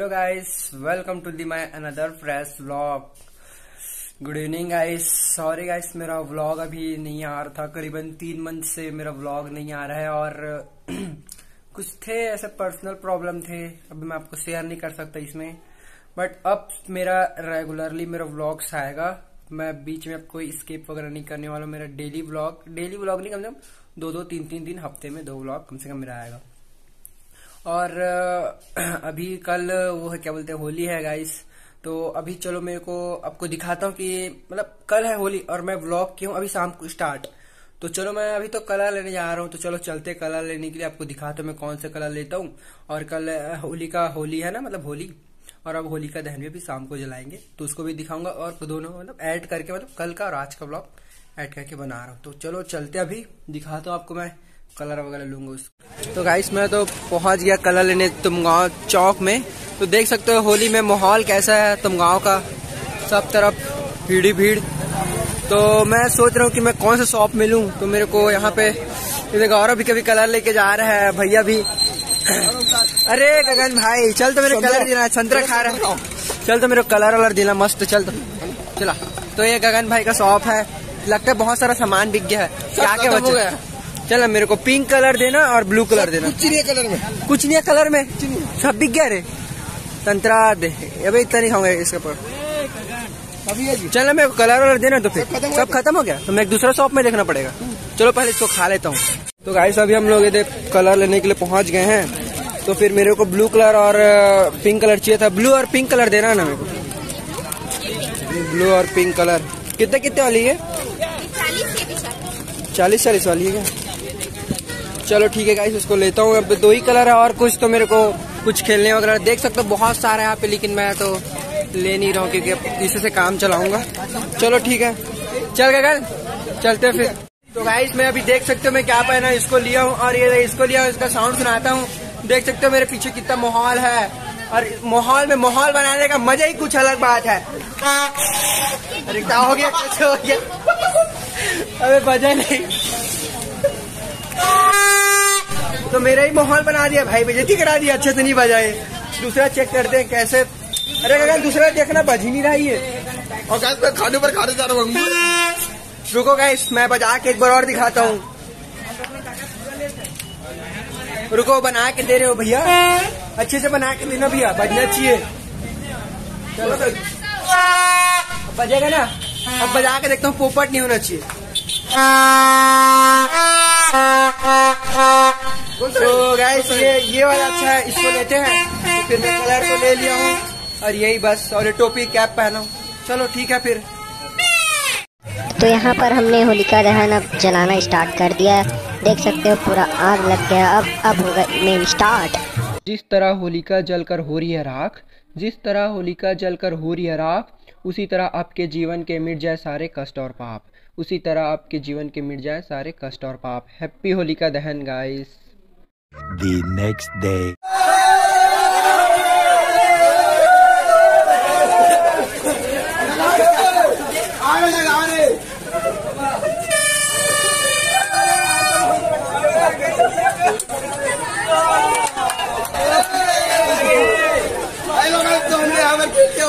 Hello guys welcome to the my another fresh vlog good evening guys sorry guys मेरा vlog अभी नहीं आ रहा था। करीबन तीन मंथ से मेरा व्लॉग नहीं आ रहा है और कुछ थे ऐसे पर्सनल प्रॉब्लम थे। अभी मैं आपको शेयर नहीं कर सकता इसमें। बट अब मेरा रेगुलरली मेरा व्लॉग्स आएगा। मैं बीच में अब कोई स्केप वगैरह नहीं करने वाला मेरा डेली व्लॉग डेली व्लॉग नहीं, कम से कम दो दो तीन तीन दिन, हफ़्ते में दो व्लॉग कम से कम मेरा आएगा। और अभी कल वो है, क्या बोलते हैं, होली है गाइस तो अभी चलो मेरे को आपको दिखाता हूँ कि मतलब कल है होली और मैं व्लॉग किया हूँ, अभी शाम को स्टार्ट तो चलो मैं अभी तो कलर लेने जा रहा हूँ तो चलो चलते कलर लेने के लिए। आपको दिखाता हूँ मैं कौन सा कलर लेता हूँ। और कल होली का, होली है ना मतलब होली। और अब होली का दहन भी शाम को जलाएँगे। तो उसको भी दिखाऊँगा और दोनों मतलब ऐड करके मतलब कल का और आज का ब्लॉग ऐड करके बना रहा हूँ। तो चलो चलते अभी, दिखाता हूँ आपको मैं। कलर वगैरह लूँगा उसको तो गाइस मैं तो पहुँच गया कलर लेने तुम गाँव चौक में। तो देख सकते हो होली में माहौल कैसा है तुम गाँव का। सब तरफ़ भीड़ भीड़। तो मैं सोच रहा हूँ कि मैं कौन सा शॉप में लूँ तो मेरे को यहाँ पे गौरव भी कभी कलर लेके जा रहा है भैया भी। अरे गगन भाई चल तो मेरे कलर देना संतरा खा रहा है। चल तो मेरे कलर वलर देना मस्त चल तो। चला। तो ये गगन भाई का शॉप है। लगता है बहुत सारा सामान बिक गया है। क्या क्या बचा? चल मेरे को पिंक कलर देना और ब्लू कलर देना। कुछ नहीं कलर में। कुछ नहीं है कलर में? सब बिक गया रे। संतरा दे। अभी इतना नहीं खाऊँगा इसके ऊपर। चल मेरे को कलर वलर देना तो फिर। सब खत्म हो गया। तो मैं एक दूसरा शॉप में देखना पड़ेगा। चलो पहले इसको खा लेता हूँ। तो गाइस अभी हम लोग इधर कलर लेने के लिए पहुँच गए हैं। तो फिर मेरे को ब्लू कलर और पिंक कलर चाहिए था। ब्लू और पिंक कलर देना ना मेरे को। ब्लू और पिंक कलर कितने कितने वाली है? चालीस चालीस वाली है क्या? चलो ठीक है गाइस उसको लेता हूँ। अब दो ही कलर है और कुछ तो मेरे को कुछ खेलने वगैरह देख सकते हो। बहुत सारा यहाँ पे, लेकिन मैं तो ले नहीं रहा हूँ क्योंकि इसी से काम चलाऊँगा। चलो ठीक है। चल गगन चलते फिर। तो गाइस मैं अभी देख सकते हो मैं क्या पहना इसको लिया हूँ। और ये इसको लिया हूँ, इसका साउंड सुनाता हूँ। देख सकते हो मेरे पीछे कितना माहौल है। और माहौल में माहौल बनाने का मज़ा ही कुछ अलग बात है। अरे क्या हो गया कुछ हो गया? बजा नहीं। तो मेरा ही माहौल बना दिया भाई बेजती करा दिया अच्छे से नहीं बजाए। दूसरा चेक करते हैं कैसे। अरे अगर दूसरा देखना बज ही नहीं रहा है और गैस खाने पर खाने जा रहा हूँ। रुको गाइस मैं बजा के एक बार और दिखाता हूँ। रुको बना के दे रहे हो भैया। अच्छे से बना के देना भैया बजना चाहिए। चलो बजेगा ना? अब बजा के देखता हूँ पोपट नहीं होना चाहिए। तो गाइस ये ये वाला अच्छा है इसको लेते हैं। तो फिर मैं कलर को ले लिया हूँ। और यही बस और ये टोपी कैप पहना। चलो ठीक है फिर। तो यहाँ पर हमने होलिका दहन अब जलाना स्टार्ट कर दिया है। देख सकते हो पूरा आग लग गया। अब अब होगा मेन स्टार्ट जिस तरह होलिका जलकर हो रही है राख जिस तरह होलिका जलकर हो रही है राख उसी तरह आपके जीवन के मिट जाए सारे कष्ट और पाप। उसी तरह आपके जीवन के मिट जाए सारे कष्ट और पाप। Happy Holika Dahan guys The next day.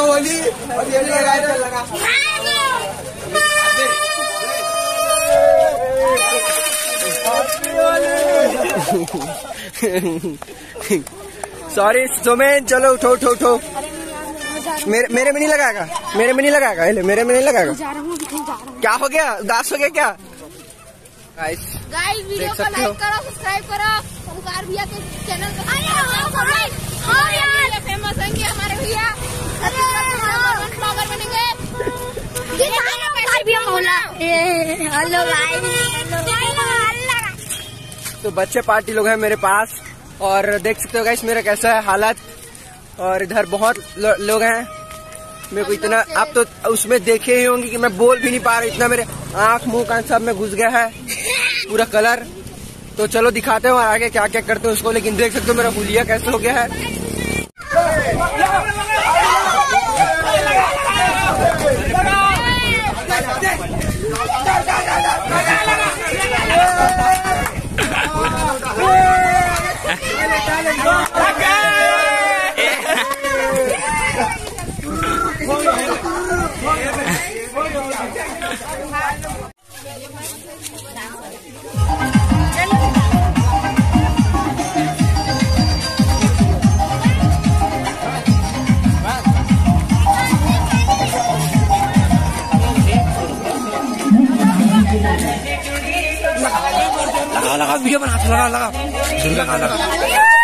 Holi और ये लगा सॉरी सुमेन चलो उठो उठो उठो। मेरे मेरे में नहीं लगाएगा? मेरे में नहीं लगाएगा? ले मेरे में नहीं लगाएगा? क्या हो गया? उदास हो गया क्या? गाइस गाइस वीडियो को हो। लाइक करो सब्सक्राइब करो। ओमकार भैया के चैनल को और यार। फ़ेमस होंगे हमारे भैया? ब्लॉगर बनेंगे। हेलो तो बच्चे पार्टी लोग हैं मेरे पास और देख सकते हो गाइस मेरा कैसा है हालत। और इधर बहुत लो, लोग हैं। मेरे को इतना आप तो उसमें देखे ही होंगे कि मैं बोल भी नहीं पा रहा इतना मेरे आँख मुँह कान सब में घुस गया है पूरा कलर तो चलो दिखाते हो आगे क्या क्या करते हैं उसको लेकिन देख सकते हो मेरा हुलिया कैसे हो गया है। वीडियो बना लगा। लगा लगा लगा।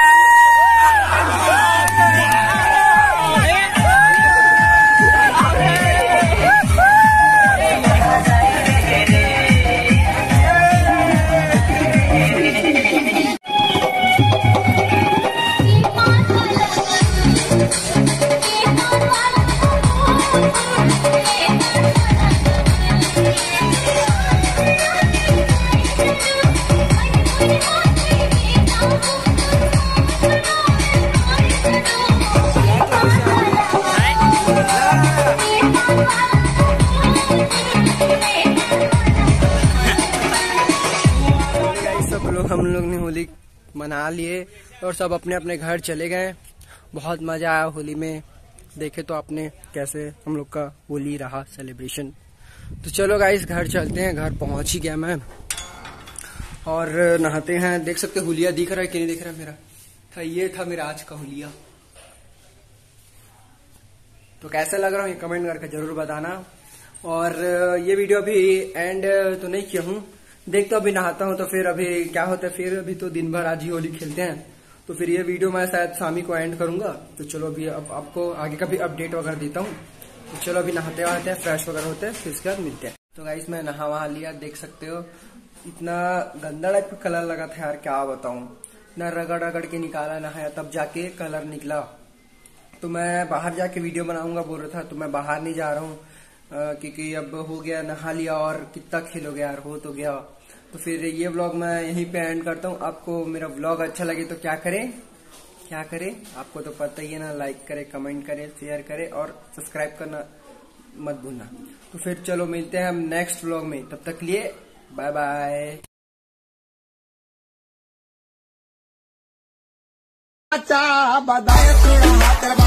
सब लोग, हम लोग ने होली मना लिए और सब अपने अपने घर चले गए। बहुत मज़ा आया होली में। देखे तो आपने कैसे हम लोग का होली रहा सेलिब्रेशन तो चलो गाइस घर चलते हैं। घर पहुँच ही गया मैं। और नहाते हैं। देख सकते हुलिया दिख रहा है कि नहीं दिख रहा है मेरा? था, ये था मेरा आज का हुलिया। तो कैसा लग रहा हूँ ये कमेंट करके ज़रूर बताना। और ये वीडियो अभी एंड तो नहीं किया हूँ। देख तो अभी नहाता हूँ तो फिर अभी क्या होता है, फिर अभी तो दिन भर आज ही होली खेलते हैं। तो फिर ये वीडियो मैं शायद शामी को एंड करूँगा। तो चलो अभी अब, आपको आगे का भी अपडेट वगैरह देता हूँ। तो चलो अभी नहाते वहाते हैं फ्रेश वगैरह होते हैं, फिर उसके बाद मिलते हैं। तो गाइस मैं नहा वहा लिया, देख सकते हो। इतना गंदा टाइप कलर लगा था यार, क्या बताऊँ। इतना रगड़ रगड़ के निकाला, नहाया, तब जाके कलर निकला। तो मैं बाहर जाके वीडियो बनाऊँगा, बोल रहा था तो मैं बाहर नहीं जा रहा हूँ। क्योंकि अब हो गया नहा लिया और कितना खेलोगे यार, हो तो गया। तो फिर ये व्लॉग मैं यहीं पे एंड करता हूँ। आपको मेरा व्लॉग अच्छा लगे तो क्या करें? क्या करें? आपको तो पता ही है ना लाइक करे कमेंट करे शेयर करे और सब्सक्राइब करना मत भूलना। तो फिर चलो मिलते हैं हम नेक्स्ट व्लॉग में। तब तक लिए बाय बाय अच्छा